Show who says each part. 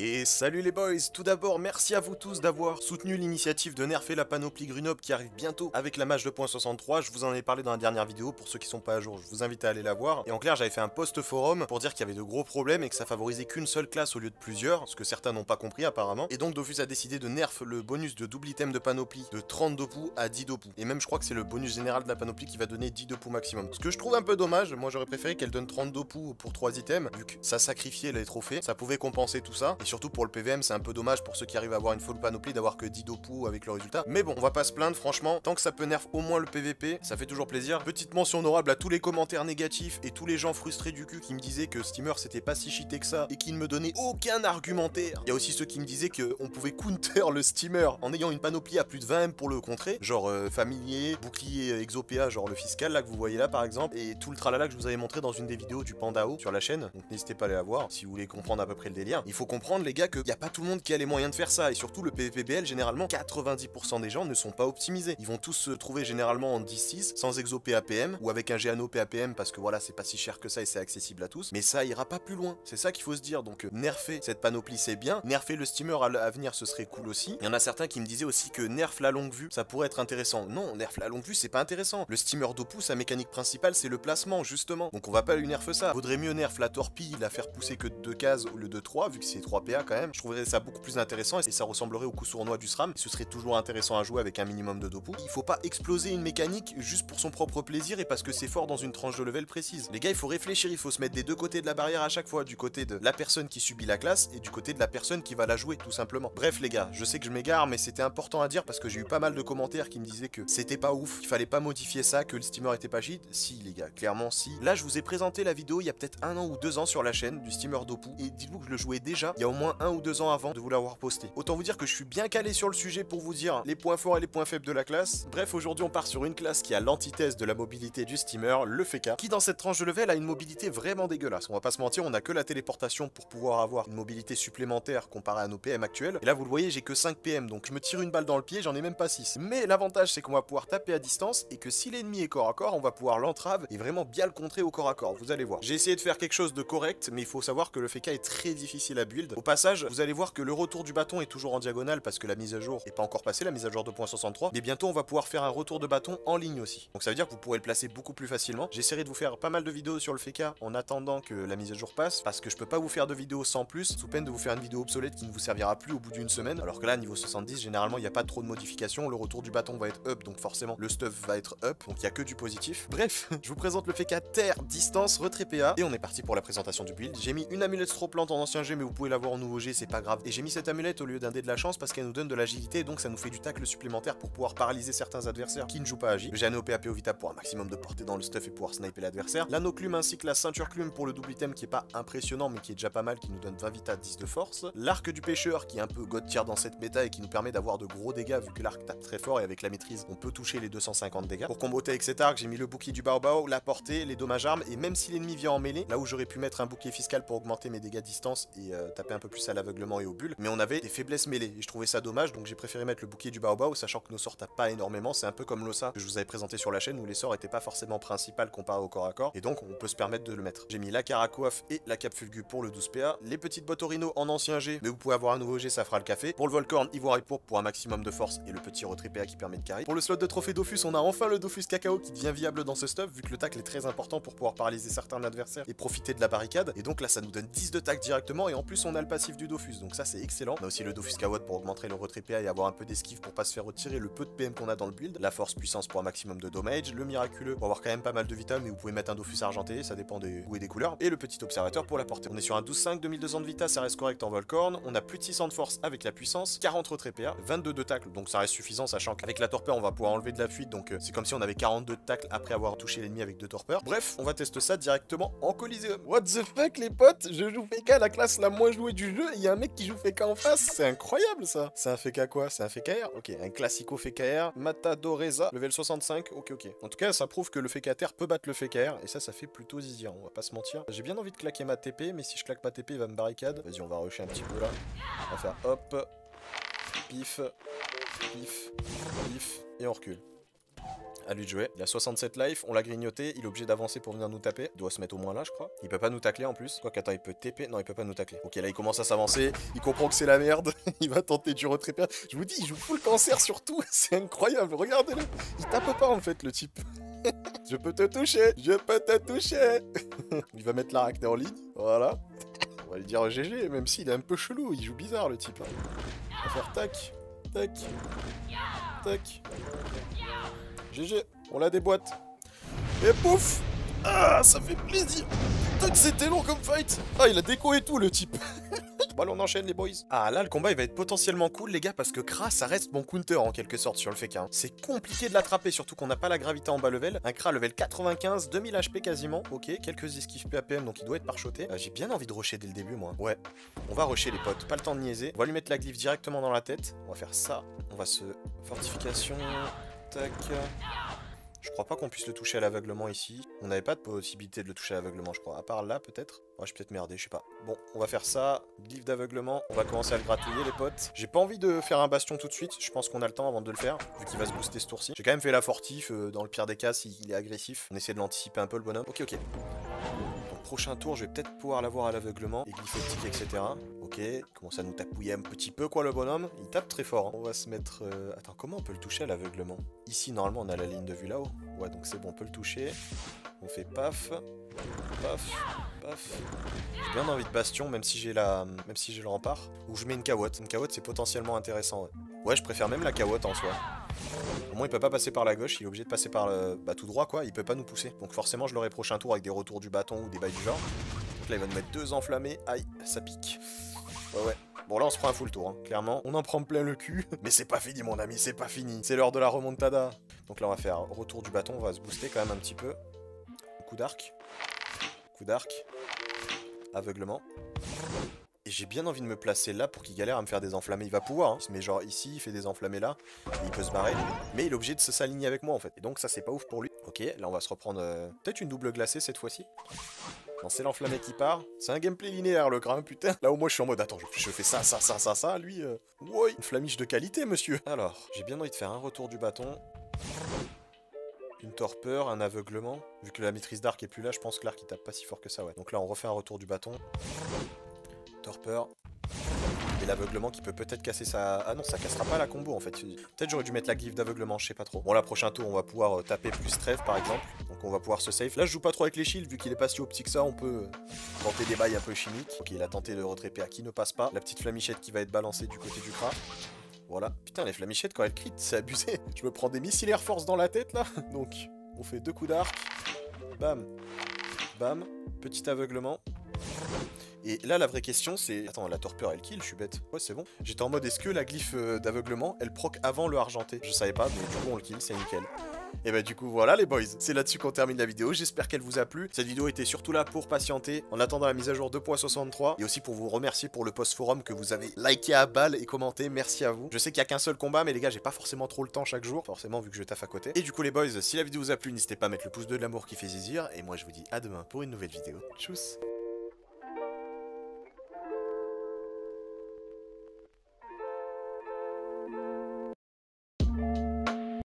Speaker 1: Et salut les boys Tout d'abord, merci à vous tous d'avoir soutenu l'initiative de nerfer la panoplie Grenoble qui arrive bientôt avec la match de .63. Je vous en ai parlé dans la dernière vidéo, pour ceux qui sont pas à jour, je vous invite à aller la voir. Et en clair, j'avais fait un post forum pour dire qu'il y avait de gros problèmes et que ça favorisait qu'une seule classe au lieu de plusieurs, ce que certains n'ont pas compris apparemment. Et donc Dofus a décidé de nerf le bonus de double item de panoplie de 30 dopous à 10 dopous. Et même je crois que c'est le bonus général de la panoplie qui va donner 10 dopous maximum. Ce que je trouve un peu dommage, moi j'aurais préféré qu'elle donne 30 dopous pour 3 items, vu que ça sacrifiait les trophées, ça pouvait compenser tout ça. Surtout pour le PVM, c'est un peu dommage pour ceux qui arrivent à avoir une full panoplie d'avoir que 10 dopous avec le résultat. Mais bon, on va pas se plaindre, franchement, tant que ça peut nerf au moins le PVP, ça fait toujours plaisir. Petite mention honorable à tous les commentaires négatifs et tous les gens frustrés du cul qui me disaient que Steamer c'était pas si cheaté que ça et qui ne me donnaient aucun argumentaire. Il y a aussi ceux qui me disaient qu'on pouvait counter le Steamer en ayant une panoplie à plus de 20 M pour le contrer, genre euh, familier, bouclier euh, exopéa, genre le fiscal là que vous voyez là par exemple, et tout le tralala que je vous avais montré dans une des vidéos du Pandao sur la chaîne, donc n'hésitez pas à aller la voir si vous voulez comprendre à peu près le délire. Il faut comprendre les gars qu'il n'y a pas tout le monde qui a les moyens de faire ça, et surtout le PvPBL, généralement 90% des gens ne sont pas optimisés. Ils vont tous se trouver généralement en 10-6, sans exo PAPM, ou avec un Géano PAPM parce que voilà c'est pas si cher que ça et c'est accessible à tous, mais ça ira pas plus loin, c'est ça qu'il faut se dire, donc euh, nerfer cette panoplie c'est bien, nerfer le steamer à venir ce serait cool aussi. Il y en a certains qui me disaient aussi que nerf la longue vue, ça pourrait être intéressant. Non, nerf la longue vue c'est pas intéressant. Le steamer d'Opus, sa mécanique principale c'est le placement justement, donc on va pas lui nerf ça. Vaudrait mieux nerf la torpille, la faire pousser que de 2 cases au lieu de 3, vu que c'est 3 Quand même. Je trouverais ça beaucoup plus intéressant et ça ressemblerait au coup sournois du SRAM. Ce serait toujours intéressant à jouer avec un minimum de Dopu. Il faut pas exploser une mécanique juste pour son propre plaisir et parce que c'est fort dans une tranche de level précise. Les gars, il faut réfléchir, il faut se mettre des deux côtés de la barrière à chaque fois, du côté de la personne qui subit la classe et du côté de la personne qui va la jouer, tout simplement. Bref, les gars, je sais que je m'égare, mais c'était important à dire parce que j'ai eu pas mal de commentaires qui me disaient que c'était pas ouf, qu'il fallait pas modifier ça, que le steamer était pas cheat. Si, les gars, clairement, si. Là, je vous ai présenté la vidéo il y a peut-être un an ou deux ans sur la chaîne du steamer Dopu et dites-vous que je le jouais déjà il y a au moins un ou deux ans avant de vous l'avoir posté. Autant vous dire que je suis bien calé sur le sujet pour vous dire les points forts et les points faibles de la classe. Bref, aujourd'hui on part sur une classe qui a l'antithèse de la mobilité du steamer, le FK, qui dans cette tranche de level a une mobilité vraiment dégueulasse. On va pas se mentir, on a que la téléportation pour pouvoir avoir une mobilité supplémentaire comparée à nos PM actuels. Et là vous le voyez, j'ai que 5 PM, donc je me tire une balle dans le pied, j'en ai même pas 6. Mais l'avantage c'est qu'on va pouvoir taper à distance et que si l'ennemi est corps à corps, on va pouvoir l'entrave et vraiment bien le contrer au corps à corps. Vous allez voir. J'ai essayé de faire quelque chose de correct, mais il faut savoir que le FK est très difficile à build. Passage, vous allez voir que le retour du bâton est toujours en diagonale parce que la mise à jour n'est pas encore passée, la mise à jour 2.63. Mais bientôt, on va pouvoir faire un retour de bâton en ligne aussi. Donc ça veut dire que vous pourrez le placer beaucoup plus facilement. J'essaierai de vous faire pas mal de vidéos sur le FK en attendant que la mise à jour passe parce que je peux pas vous faire de vidéos sans plus, sous peine de vous faire une vidéo obsolète qui ne vous servira plus au bout d'une semaine. Alors que là, niveau 70, généralement, il n'y a pas trop de modifications. Le retour du bâton va être up, donc forcément, le stuff va être up. Donc il n'y a que du positif. Bref, je vous présente le FK terre, distance, retrait PA. Et on est parti pour la présentation du build. J'ai mis une amulette trop plante en ancien G, mais vous pouvez l'avoir en nouveau G, c'est pas grave. Et j'ai mis cette amulette au lieu d'un dé de la chance parce qu'elle nous donne de l'agilité, donc ça nous fait du tacle supplémentaire pour pouvoir paralyser certains adversaires qui ne jouent pas agi. Le Géano PAP au Vita pour un maximum de portée dans le stuff et pouvoir sniper l'adversaire. L'anneau clume ainsi que la ceinture clume pour le double item qui est pas impressionnant mais qui est déjà pas mal, qui nous donne 20 Vita, 10 de force. L'arc du pêcheur qui est un peu god tier dans cette méta et qui nous permet d'avoir de gros dégâts vu que l'arc tape très fort et avec la maîtrise on peut toucher les 250 dégâts. Pour comboter avec cet arc, j'ai mis le bouclier du Baobao, la portée, les dommages armes et même si l'ennemi vient en mêlée, là où j'aurais pu mettre un bouclier fiscal pour augmenter mes dégâts distance et euh, taper un peu plus à l'aveuglement et au bulle, mais on avait des faiblesses mêlées et je trouvais ça dommage donc j'ai préféré mettre le bouclier du Baobao sachant que nos sorts tapent pas énormément, c'est un peu comme l'Ossa que je vous avais présenté sur la chaîne où les sorts étaient pas forcément principales comparé au corps à corps et donc on peut se permettre de le mettre. J'ai mis la caracoiffe et la cape fulgu pour le 12 PA, les petites bottes Orino en ancien G, mais vous pouvez avoir un nouveau G, ça fera le café. Pour le Volcorn, ivoire et pourpre pour un maximum de force et le petit retrait PA qui permet de carry. Pour le slot de trophée Dofus, on a enfin le Dofus cacao qui devient viable dans ce stuff vu que le tacle est très important pour pouvoir paralyser certains adversaires et profiter de la barricade. Et donc là ça nous donne 10 de tac directement et en plus on a le passif du Dofus donc ça c'est excellent. On a aussi le Dofus Kawad pour augmenter le retrait PA et avoir un peu d'esquive pour pas se faire retirer le peu de PM qu'on a dans le build. La force puissance pour un maximum de damage. Le miraculeux pour avoir quand même pas mal de vita mais vous pouvez mettre un Dofus argenté, ça dépend des goûts et des couleurs. Et le petit observateur pour la portée. On est sur un 12-5, 2200 de vita, ça reste correct en Volcorn. On a plus de 600 de force avec la puissance, 40 retrait PA, 22 de tacle donc ça reste suffisant sachant qu'avec la torpeur on va pouvoir enlever de la fuite donc euh, c'est comme si on avait 42 de tacle après avoir touché l'ennemi avec deux torpeurs. Bref, on va tester ça directement en Coliseum. What the fuck les potes? Je joue FK, la classe la moins jouée du jeu, il y a un mec qui joue FK en face, c'est incroyable ça C'est un FK quoi? C'est un FKR Ok, un classico FKR, Matadoreza, level 65, ok ok. En tout cas, ça prouve que le FKR peut battre le FKR, et ça, ça fait plutôt zizi, on va pas se mentir. J'ai bien envie de claquer ma TP, mais si je claque ma TP, il va me barricade. Vas-y, on va rusher un petit peu là. On va faire hop, pif, pif, pif, et on recule. À lui de jouer. Il a 67 life, on l'a grignoté, il est obligé d'avancer pour venir nous taper. Il doit se mettre au moins là, je crois. Il peut pas nous tacler en plus. Quoi qu'attends, il peut TP. Non, il peut pas nous tacler. Ok, là, il commence à s'avancer. Il comprend que c'est la merde. il va tenter du retrait. Je vous dis, il joue full cancer surtout. C'est incroyable. Regardez-le. Il tape pas en fait, le type. je peux te toucher. Je peux te toucher. il va mettre l'arachné en ligne. Voilà. On va lui dire GG, même s'il est un peu chelou. Il joue bizarre, le type. Hein. On va faire tac, tac, tac. GG, on la déboîte. Et pouf Ah, ça fait plaisir c'était long comme fight Ah, il a déco et tout, le type Bon, on enchaîne, les boys. Ah, là, le combat, il va être potentiellement cool, les gars, parce que Kra, ça reste mon counter, en quelque sorte, sur le Fékin. C'est compliqué de l'attraper, surtout qu'on n'a pas la gravité en bas level. Un Kra level 95, 2000 HP quasiment. Ok, quelques esquives PAPM, donc il doit être parchoté. Euh, J'ai bien envie de rusher dès le début, moi. Ouais, on va rusher, les potes. Pas le temps de niaiser. On va lui mettre la glyphe directement dans la tête. On va faire ça. On va se... Fortification... Tac... Je crois pas qu'on puisse le toucher à l'aveuglement ici. On n'avait pas de possibilité de le toucher à l'aveuglement, je crois. À part là, peut-être. Ouais, je suis peut-être merdé, je sais pas. Bon, on va faire ça. Glyphe d'aveuglement. On va commencer à le gratouiller, les potes. J'ai pas envie de faire un bastion tout de suite. Je pense qu'on a le temps avant de le faire, vu qu'il va se booster ce tour-ci. J'ai quand même fait la fortif. Euh, dans le pire des cas, s'il est agressif. On essaie de l'anticiper un peu, le bonhomme. Ok, ok. Prochain tour, je vais peut-être pouvoir l'avoir à l'aveuglement. Et glyphotique, etc. Ok, commence à nous tapouiller un petit peu quoi le bonhomme. Il tape très fort. Hein. On va se mettre... Euh, attends, comment on peut le toucher à l'aveuglement? Ici, normalement, on a la ligne de vue là-haut. Ouais, donc c'est bon, on peut le toucher. On fait paf, paf, paf. J'ai bien envie de bastion, même si j'ai la, même si j'ai le rempart. Ou je mets une cawotte. Une cawotte, c'est potentiellement intéressant. Ouais. ouais. je préfère même la cawotte en soi. Au moins, il peut pas passer par la gauche. Il est obligé de passer par le, bah, tout droit, quoi. Il peut pas nous pousser. Donc forcément, je l'aurai prochain tour avec des retours du bâton ou des bails du genre. Donc là, il va nous mettre deux enflammés. Aïe, ça pique. Ouais, ouais. Bon là on se prend un full tour, hein. clairement. On en prend plein le cul. Mais c'est pas fini mon ami, c'est pas fini. C'est l'heure de la remontada. Donc là on va faire retour du bâton, on va se booster quand même un petit peu. Coup d'arc. Coup d'arc. Aveuglement. Et j'ai bien envie de me placer là pour qu'il galère à me faire des enflammés. Il va pouvoir, hein. Mais genre ici, il fait des enflammés là. Il peut se barrer. Mais il est obligé de se s'aligner avec moi en fait. Et donc ça c'est pas ouf pour lui. Ok, là on va se reprendre euh, peut-être une double glacée cette fois-ci. Non, c'est l'enflammé qui part. C'est un gameplay linéaire, le grain, putain. Là où moi, je suis en mode, attends, je, fais ça, ça, ça, ça, ça. Lui, euh... une flamiche de qualité, monsieur. Alors, j'ai bien envie de faire un retour du bâton. Une torpeur, un aveuglement. Vu que la maîtrise d'arc est plus là, je pense que l'arc il tape pas si fort que ça, ouais. Donc là, on refait un retour du bâton. Torpeur. Et l'aveuglement qui peut peut-être casser sa... Ah non, ça cassera pas la combo en fait. Peut-être j'aurais dû mettre la glyphe d'aveuglement, je sais pas trop. Bon, là, prochain tour, on va pouvoir euh, taper plus trève par exemple. Donc on va pouvoir se safe. Là, je joue pas trop avec les shields, vu qu'il est pas si optique que ça, on peut euh, tenter des bails un peu chimiques. Ok, il a tenté de retréper à qui ne passe pas. La petite flamichette qui va être balancée du côté du cra. Voilà. Putain, les flamichettes, quand elles crit, c'est abusé. Je me prends des missiles Air Force dans la tête, là. Donc, on fait deux coups d'arc. Bam. Bam. Petit aveuglement. Et là, la vraie question, c'est... Attends, la torpeur, elle kill, je suis bête. Ouais, c'est bon. J'étais en mode, est-ce que la glyphe euh, d'aveuglement, elle proc avant le argenté? Je savais pas, mais du coup, on le kill, c'est nickel. Et bah du coup voilà les boys, c'est là-dessus qu'on termine la vidéo, j'espère qu'elle vous a plu. Cette vidéo était surtout là pour patienter en attendant la mise à jour 2.63 et aussi pour vous remercier pour le post forum que vous avez liké à balle et commenté, merci à vous. Je sais qu'il y a qu'un seul combat mais les gars j'ai pas forcément trop le temps chaque jour, forcément vu que je taffe à côté. Et du coup les boys, si la vidéo vous a plu, n'hésitez pas à mettre le pouce de l'amour qui fait zizir et moi je vous dis à demain pour une nouvelle vidéo. Tchuss